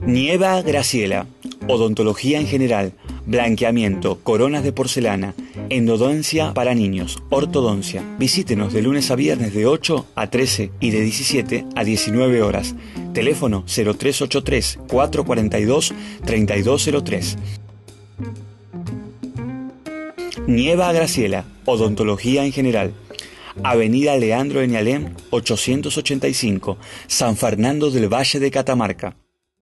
Nieva Graciela, odontología en general, blanqueamiento, coronas de porcelana, endodoncia para niños, ortodoncia. Visítenos de lunes a viernes de 8 a 13 y de 17 a 19 horas. Teléfono 0383 442 3203. Nieva Graciela, odontología en general. Avenida Leandro Eñalén, 885, San Fernando del Valle de Catamarca.